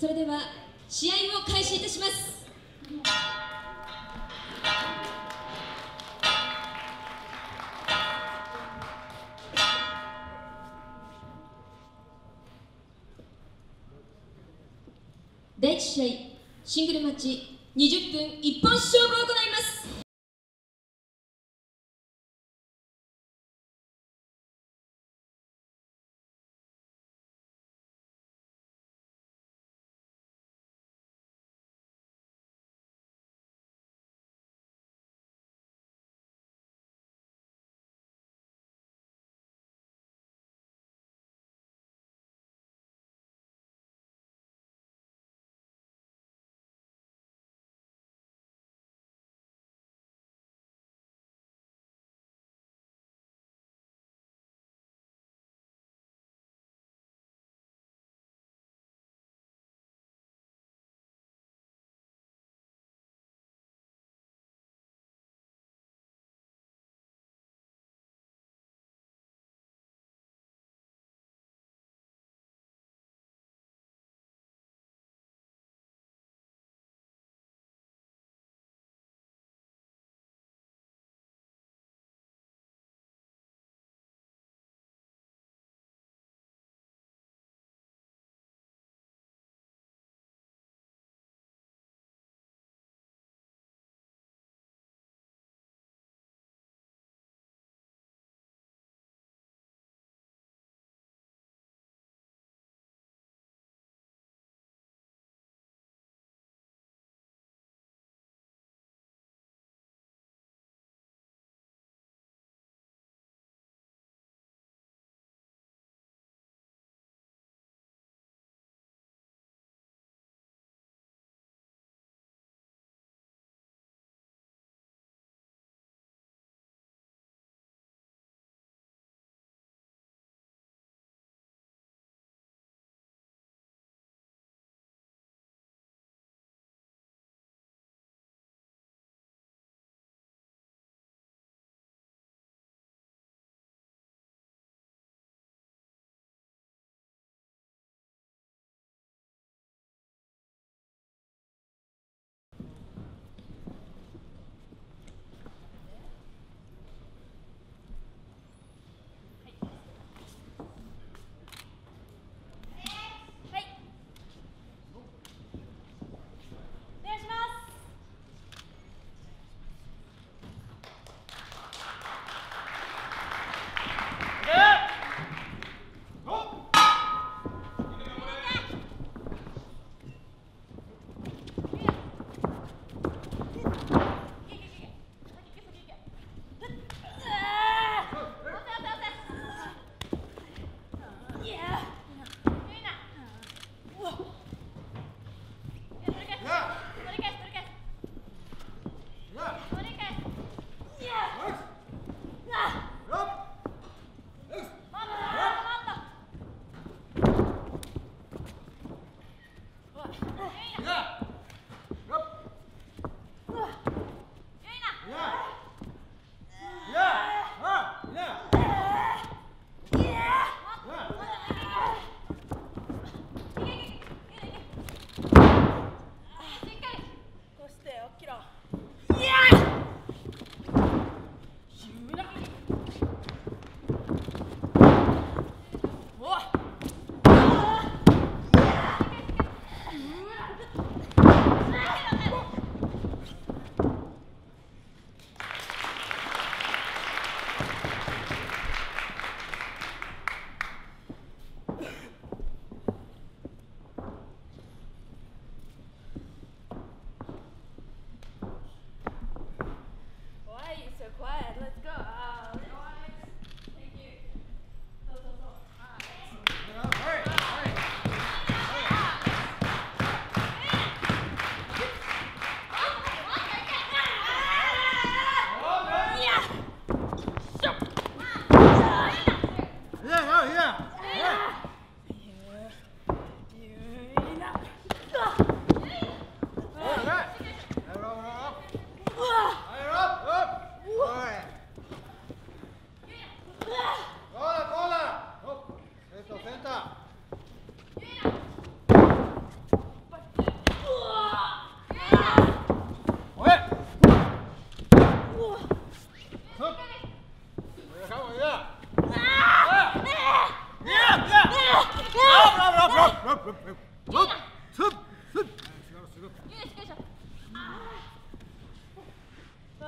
それでは試合を開始いたします。第1試合シングルマッチ20分一本勝負を行います。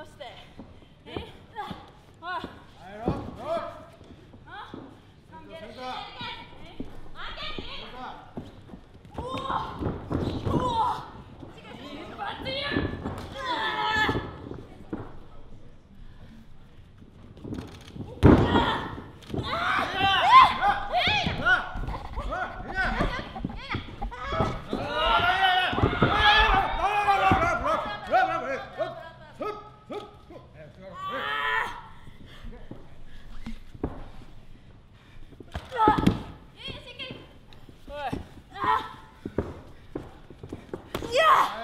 して Yeah!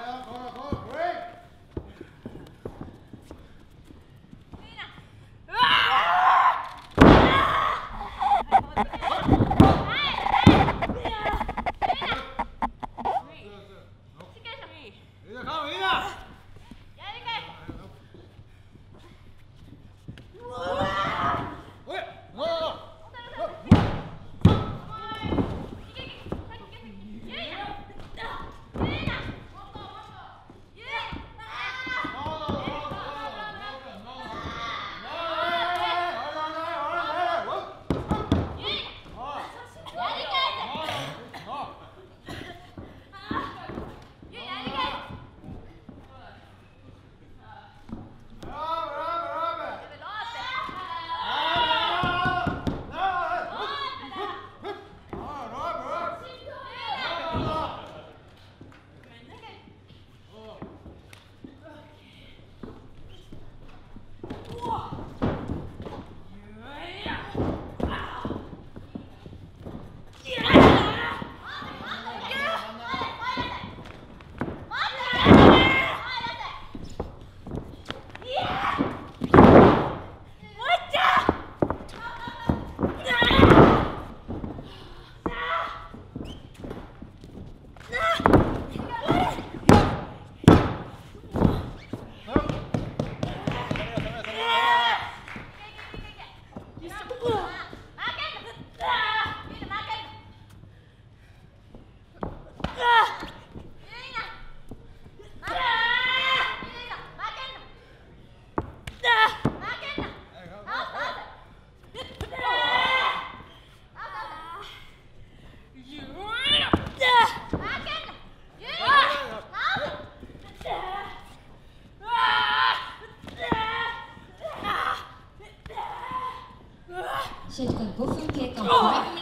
発車時間5分経過。